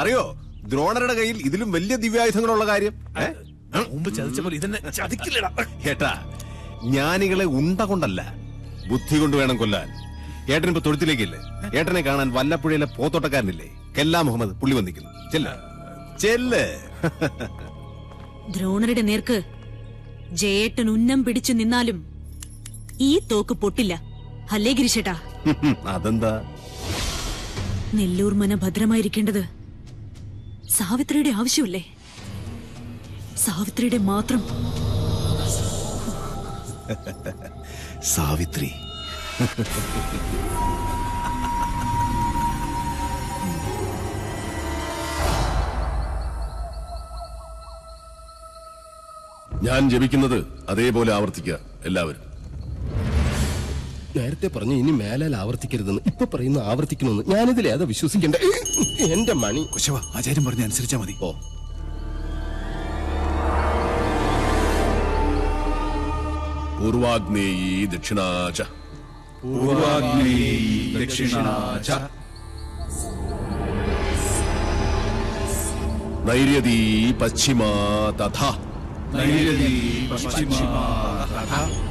അറിയോ? ദ്രോണരുടെ കയ്യിൽ ഇതിലും വലിയ ദിവ്യായുധങ്ങളുള്ള കാര്യം? മുമ്പ് ചതിച്ച പോലെ ഇതെന്നെ ചതിക്കില്ലടാ. ഏട്ടാ ജ്ഞാനികളെ ഉണ്ട കൊണ്ടല്ല ബുദ്ധി കൊണ്ട് വേണം കൊല്ലാൻ. ഏട്ടൻ ഇപ്പൊ തൊഴുത്തിലേക്കില്ലേ? ഏട്ടനെ കാണാൻ വല്ലപ്പുഴയിലെ പോത്തോട്ടക്കാരനില്ലേ? കെല്ലാ മുഹമ്മദ് പുള്ളി വന്നിക്കുന്നു ചെല്ല. ചെല്ല്. ദ്രോണരുടെ നേർക്ക് ജയേട്ടൻ ഉന്നം പിടിച്ചു നിന്നാലും ഈ തോക്ക് പൊട്ടില്ല. അല്ലേ ഗിരിശേട്ടാ? അതെന്താ? നെല്ലൂർ മന ഭദ്രമായിരിക്കേണ്ടത് സാവിത്രിയുടെ ആവശ്യമല്ലേ? സാവിത്രിയുടെ മാത്രം. സാവിത്രി. ഞാൻ ജപിക്കുന്നത് അതേപോലെ ആവർത്തിക്കുക എല്ലാവരും. നേരത്തെ പറഞ്ഞു ഇനി മേലാൽ ആവർത്തിക്കരുതെന്ന് ഇപ്പൊ പറയുന്ന ആവർത്തിക്കണമെന്ന്. ഞാനിതിൽ ഏതാ വിശ്വസിക്കണ്ട? എന്റെ മണി. കുശവ ആചാര്യം പറഞ്ഞ അനുസരിച്ചാ മതി. ഓ. പൂർവാഗ്നേയീ ദക്ഷിണാച. ദക്ഷിണാച. നൈര്യതീ പശ്ചിമാ തഥാ. നൈരതി പശ്ചിമാ തഥാ.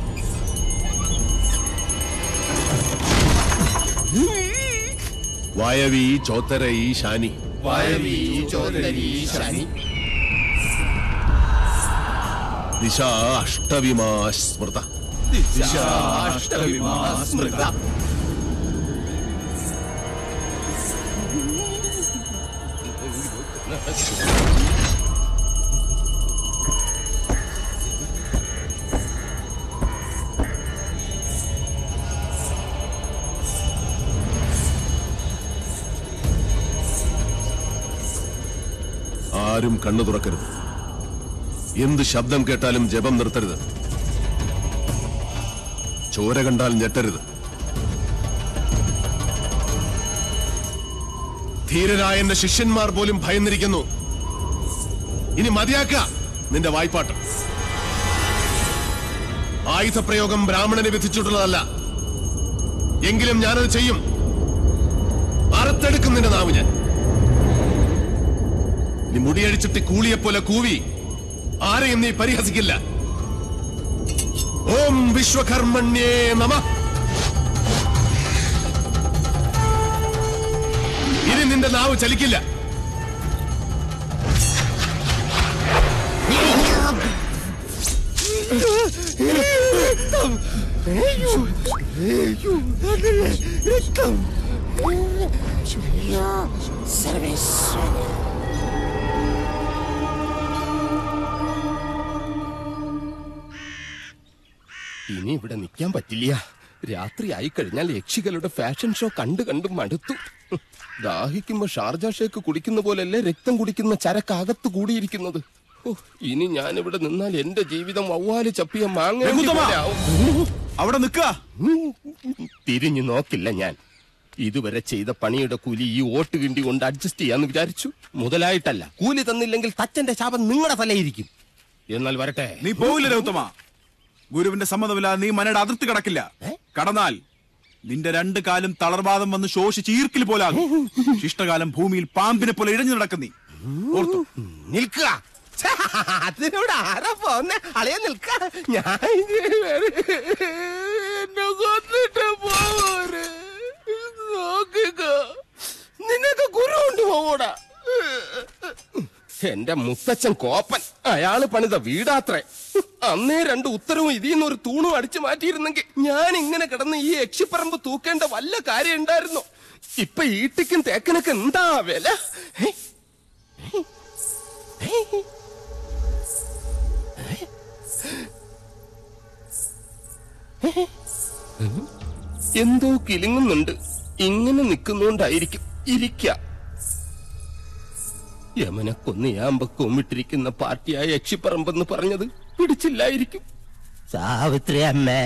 వాయవి చౌతరయి శాని వాయవి చౌతరయి శాని దిశ అష్టవిమా స్మృత దిశ అష్టవిమా స్మృత Let's go. ആരും കണ്ണു തുറക്കരുത്. എന്ത് ശബ്ദം കേട്ടാലും ജപം നിർത്തരുത്. ചോര കണ്ടാൽ ഞെട്ടരുത്. ധീരരായ എന്റെ ശിഷ്യന്മാർ പോലും ഭയന്നിരിക്കുന്നു. ഇനി മതിയാക്ക നിന്റെ വായ്പാട്ട്. ആയുധപ്രയോഗം ബ്രാഹ്മണനെ വിധിച്ചിട്ടുള്ളതല്ല. എങ്കിലും ഞാനത് ചെയ്യും. അറുത്തെടുക്കും നിന്റെ നാവ് ഞാൻ. നീ മുടിയടിച്ചിട്ട് കൂളിയെ പോലെ കൂവി ആരെയും നീ പരിഹസിക്കില്ല ഓം വിശ്വകർമ്മണ്യേ നമ ഇനി നിന്റെ നാവ് ചലിക്കില്ല ഇനി ഇവിടെ നിൽക്കാൻ പറ്റില്ല. രാത്രി ആയി കഴിഞ്ഞാൽ യക്ഷികളുടെ ഫാഷൻ ഷോ കണ്ടു കണ്ടും മടുത്തു. ദാഹിക്കുമ്പോ ഷാർജ ഷേക്ക് കുടിക്കുന്ന പോലെയല്ലേ രക്തം കുടിക്കുന്ന ചരക്കകത്ത് കൂടിയിരിക്കുന്നത്. ഓ ഇനി ഞാൻ ഇവിടെ നിന്നാൽ എന്റെ ജീവിതം വവ്വാൽ ചപ്പിയ മാങ്ങ! അവിടെ നിൽക്ക തിരിഞ്ഞു നോക്കില്ല ഞാൻ. ഇതുവരെ ചെയ്ത പണിയുടെ കൂലി ഈ ഓട്ട് കിണ്ടി കൊണ്ട് അഡ്ജസ്റ്റ് ചെയ്യാന്ന് വിചാരിച്ചു. മുതലായിട്ടല്ല. കൂലി തന്നില്ലെങ്കിൽ തച്ചന്റെ ശാപം നിങ്ങളുടെ തലയിരിക്കും എന്നാൽ വരട്ടെ. നീ പോവില്ല രൗത്തമ ഗുരുവിന്റെ സമ്മതമില്ലാതെ നീ മനയുടെ അതിർത്തി കടക്കില്ല. കടന്നാൽ നിന്റെ രണ്ട് കാലും തളർവാദം വന്ന് ശോഷിച്ച് ഈർക്കിൽ പോലാകും. ശിഷ്ടകാലം ഭൂമിയിൽ പാമ്പിനെ പോലെ ഇഴഞ്ഞു നടക്കുന്ന ഓർത്തു. നിൽക്കുക. അതിനോട് ആരാ പോന്നെ? അളയ നിൽക്ക. ഞാൻ എന്നെ കൊന്നിട്ട് പോവര് നോക്കുക. നിനക്ക് ഗുരു ഉണ്ട് പോകൂടാ എന്റെ മുത്തച്ഛൻ കോപ്പൻ. അയാൾ പണിത വീടാത്രേ. അന്നേ രണ്ട് ഉത്തരവും ഇതിന്ന് ഒരു തൂണും അടിച്ചു മാറ്റിയിരുന്നെങ്കിൽ ഞാൻ ഇങ്ങനെ കിടന്ന് ഈ യക്ഷിപ്പറമ്പ് തൂക്കേണ്ട വല്ല കാര്യം ഉണ്ടായിരുന്നു. ഇപ്പൊ ഈട്ടിക്കും തേക്കനൊക്കെ എന്താ വില? എന്തോ കിലുങ്ങുന്നുണ്ട്. ഇങ്ങനെ നിൽക്കുന്നോണ്ടായിരിക്കും ഇരിക്ക. യമനെ യാമ്പക്കവും ഇട്ടിരിക്കുന്ന പാർട്ടിയായ യക്ഷിപ്പറമ്പെന്ന് പറഞ്ഞത്. പിടിച്ചില്ലായിരിക്കും. സാവിത്രി അമ്മേ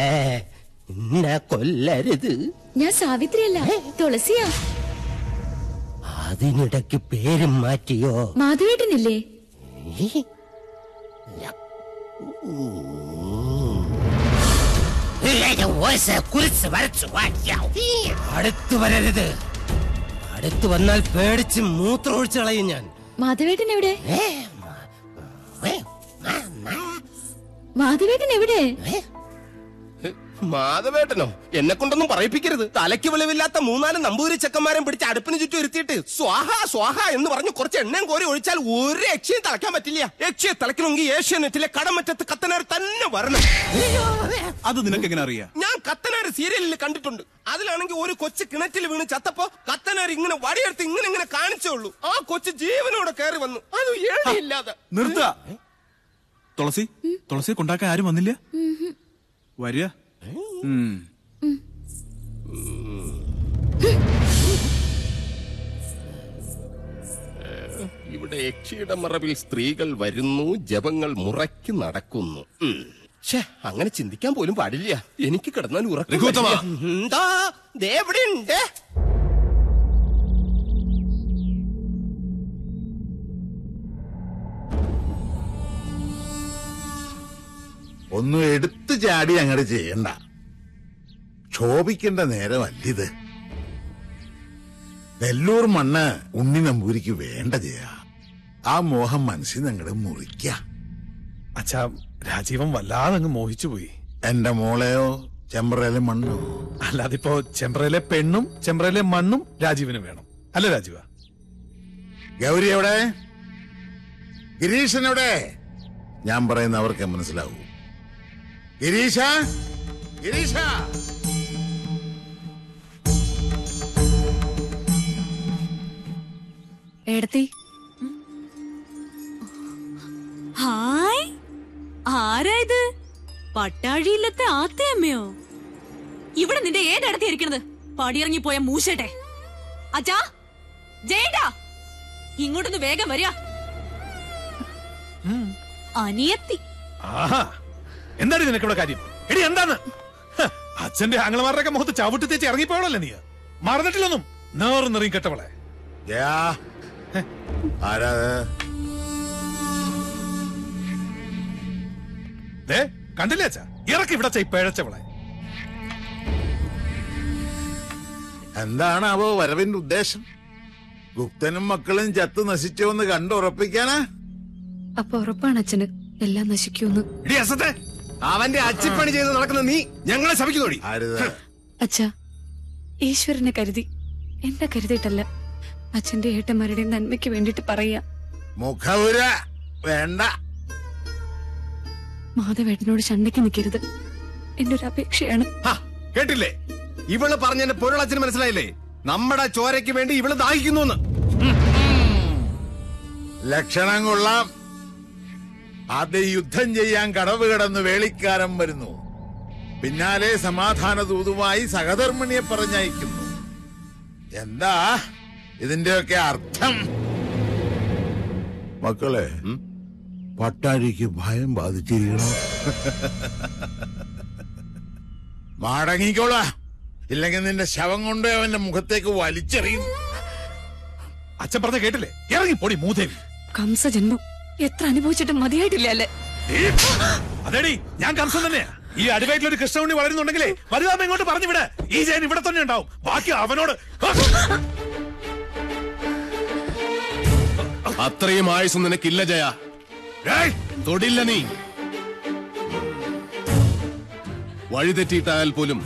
എന്നെ കൊല്ലരുത്. ഞാൻ സാവിത്രിയല്ല തുളസിയാ. അതിനിടയ്ക്ക് പേരും മാറ്റിയോ? മാധവേട്ടനില്ലേ? അടുത്തു വരരുത്. അടുത്തു വന്നാൽ പേടിച്ച് മൂത്രം ഒഴിച്ചു കളയും ഞാൻ. മാധവേട്ടൻ എവിടെ? മാധവേട്ടൻ എവിടെ? മാധവേട്ടനോ? എന്നെ കൊണ്ടൊന്നും പറയിപ്പിക്കരുത്. തലയ്ക്ക് വെളിവില്ലാത്ത മൂന്നാൽ നമ്പൂരി ചെക്കന്മാരെ പിടിച്ച് അടുപ്പിന് ചുറ്റും ഇരുത്തിയിട്ട് സ്വാഹ സ്വാഹ എന്ന് പറഞ്ഞ് കുറച്ച് എണ്ണയും കോരി ഒഴിച്ചാൽ ഒരു യക്ഷിയും തളയ്ക്കാൻ പറ്റില്ല. യക്ഷിയെ തളയ്ക്കണമെങ്കിൽ ഏഷ്യാനെറ്റിലെ കടമറ്റത്ത് കത്തനാർ തന്നെ വരണം. അത്. നിനക്ക് എങ്ങനെ അറിയാം? ഞാൻ കത്തനാർ സീരിയലിൽ കണ്ടിട്ടുണ്ട്. അതിലാണെങ്കിൽ ഒരു കൊച്ചു കിണറ്റിൽ വീണ് ചത്തപ്പോ കത്തനാർ ഇങ്ങനെ വടിയെടുത്ത് ഇങ്ങനെ ഇങ്ങനെ കാണിച്ചേ ഉള്ളൂ. ആ കൊച്ചു ജീവനോടെ കയറി വന്നു. അത് ഏഴില്ലാതെ. നിർത്ത. തുളസി തുളസിയെ കൊണ്ടാക്കാൻ ആരും വന്നില്ല? വരിക. ഇവിടെ യക്ഷിയുടെ മറവിൽ സ്ത്രീകൾ വരുന്നു ജപങ്ങൾ മുറയ്ക്ക് നടക്കുന്നു. അങ്ങനെ ചിന്തിക്കാൻ പോലും പാടില്ല. എനിക്ക് കിടന്നാൽ ഉറക്കം ഒന്നും എടുത്തു ചാടി അങ്ങോട്ട് ചെയ്യണ്ട. ക്ഷോഭിക്കേണ്ട നേരമല്ലിത്. നെല്ലൂർ മണ്ണ് ഉണ്ണി നമ്പൂരിക്ക് വേണ്ട ചെയ്യാ. ആ മോഹം മനസ്സിൽ അങ്ങോട്ട് മുറിക്ക. അച്ഛാ രാജീവൻ വല്ലാതെ അങ്ങ് മോഹിച്ചു പോയി. എന്റെ മോളെയോ ചെമ്പ്രയിലെ മണ്ണോ? അല്ലാതെ ഇപ്പോ ചെമ്പ്രയിലെ പെണ്ണും ചെമ്പ്രയിലെ മണ്ണും രാജീവിന് വേണം. അല്ല രാജീവ? ഗൗരി എവിടെ? ഗിരീഷൻ എവിടെ? ഞാൻ പറയുന്ന അവർക്ക് മനസ്സിലാവൂ. ഗിരീശ? ഗിരീഷ എടത്തി ഹായ്. ആരാ ഇത്? പട്ടാഴിയില്ലത്തെ ആത്തയമ്മയോ? ഇവിടെ നിന്റെ ഏതടത്തി ഇരിക്കണത്? പടിയിറങ്ങി പോയ മൂശട്ടെ. അച്ഛാ ജയേട്ടാ. ഇങ്ങോട്ടൊന്ന് വേഗം വരിക അനിയത്തി. ആഹാ. എന്താണ് നിനക്കിവിടെ കാര്യം? എടി എന്താണ് അച്ഛന്റെ ആംഗ്ലമാരുടെ ഒക്കെ മുഖത്ത് ചവിട്ടി തേച്ച് ഇറങ്ങിപ്പോളല്ലേ നീ? മറന്നിട്ടില്ലൊന്നും? നേർ നിറയും കെട്ടവളെ. ജയാ. ആരാ ദേ കണ്ടില്ലേ അച്ഛാ? ഇറക്കി ഇവിടെ ചെ പിഴച്ചവളെ. എന്താണാവോ വരവിന്റെ ഉദ്ദേശം? ഗുപ്തനും മക്കളും ചത്ത് നശിച്ചോന്ന് കണ്ടുറപ്പിക്കാനാ? അപ്പൊ ഉറപ്പാണ് അച്ഛന് എല്ലാം നശിക്കൂന്ന് അവന്റെ അച്ചിപ്പണി ചെയ്ത് നടക്കുന്ന നീ ഞങ്ങളെ ശപിക്കുന്നോടി. അച്ഛാ ഈശ്വരനെ കരുതി. എന്നെ കരുതിയിട്ടല്ല. അച്ഛന്റെ ഏട്ടന്മാരുടെ നന്മയ്ക്ക് വേണ്ടിട്ട് പറയാ മുഖപുര വേണ്ട. മാധവേട്ടനോട് ചണ്ടയ്ക്ക് നിൽക്കരുത്. എന്റെ ഒരു അപേക്ഷയാണ് കേട്ടില്ലേ? ഇവൾ പറഞ്ഞതിന്റെ പൊരുളച്ഛന് മനസ്സിലായില്ലേ? നമ്മുടെ ചോരയ്ക്ക് വേണ്ടി ഇവൾ ദാഹിക്കുന്നു ലക്ഷണം കൊള്ളാം. ആദ്യം യുദ്ധം ചെയ്യാൻ കടവ് കിടന്ന് വേളിക്കാരൻ വരുന്നു. പിന്നാലെ സമാധാന ദൂതുമായി സഹധർമ്മിണിയെ പറഞ്ഞയക്കുന്നു. എന്താ? ഇതിന്റെയൊക്കെ അർത്ഥം? മക്കളെ പട്ടാഴിക്ക് ഭയം ബാധിച്ചിരിക്കണോ? മാടങ്ങിക്കോളാ. ഇല്ലെങ്കിൽ നിന്റെ ശവം കൊണ്ട് അവന്റെ മുഖത്തേക്ക് വലിച്ചെറിയും. അച്ഛൻ പറഞ്ഞ കേട്ടില്ലേ? ഇറങ്ങി പൊടി മൂതേവി. കംസ ജന്മം എത്ര അനുഭവിച്ചിട്ടും മതിയായിട്ടില്ല അല്ലേ? അതേടി ഞാൻ കംസൻ തന്നെ ഈ അടിവയറ്റിൽ ഒരു വളരുന്നുണ്ടെങ്കിലേ വലുതാമ ഇങ്ങോട്ട് പറഞ്ഞു വിടെ. ഈ ജയൻ ഇവിടെ തന്നെ ഉണ്ടാവും. ബാക്കി അവനോട് അത്രയും ആയുസ് നിനക്കില്ല ജയ! തൊടില്ല നീ. വഴിതെറ്റിയിട്ടായാൽ പോലും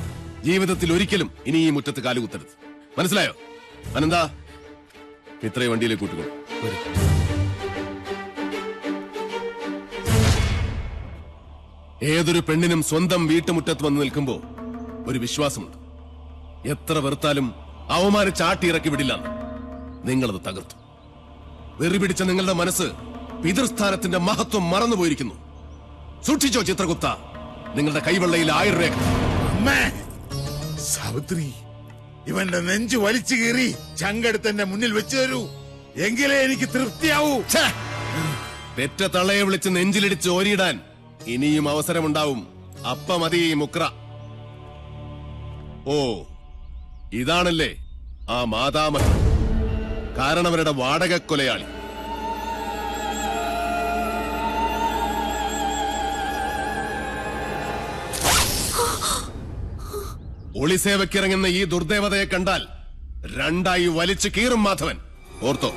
ജീവിതത്തിൽ ഒരിക്കലും ഇനി ഈ മുറ്റത്ത് കാലുകുത്തരുത്. മനസ്സിലായോ? അനന്താ ഇത്രയും വണ്ടിയിലേക്ക് കൂട്ടുകൊള്ളു ഏതൊരു പെണ്ണിനും സ്വന്തം വീട്ടുമുറ്റത്ത് വന്ന് നിൽക്കുമ്പോ ഒരു വിശ്വാസമുണ്ട്. എത്ര വെറുത്താലും അവമാരെ ചാട്ടിയിറക്കി വിടില്ല നിങ്ങളത് തകർത്തു. വെറി പിടിച്ച നിങ്ങളുടെ മനസ്സ് പിതൃസ്ഥാനത്തിന്റെ മഹത്വം മറന്നുപോയിരിക്കുന്നു സൂക്ഷിച്ചോ ചിത്രഗുപ്ത. നിങ്ങളുടെ കൈവെള്ളയിൽ ആയിരം രേഖ. സാവിത്രി ഇവന്റെ നെഞ്ചു വലിച്ചു കീറി ചങ്കെടുത്ത് എന്റെ മുന്നിൽ വെച്ചു തരൂ. എങ്കിലേ എനിക്ക് തൃപ്തിയാവൂ! പെറ്റ തള്ളയെ വിളിച്ച് നെഞ്ചിലിടിച്ച് ഓരിയിടാൻ ഇനിയും അവസരമുണ്ടാവും. അപ്പ മതി മുക്ര. ഓ ഇതാണല്ലേ ആ മാതാമഹ കാരണം അവരുടെ വാടക കൊലയാളി ഒളിസേവയ്ക്കിറങ്ങുന്ന ഈ ദുർദേവതയെ കണ്ടാൽ രണ്ടായി വലിച്ചു കീറും മാധവൻ. ഓർത്തോ.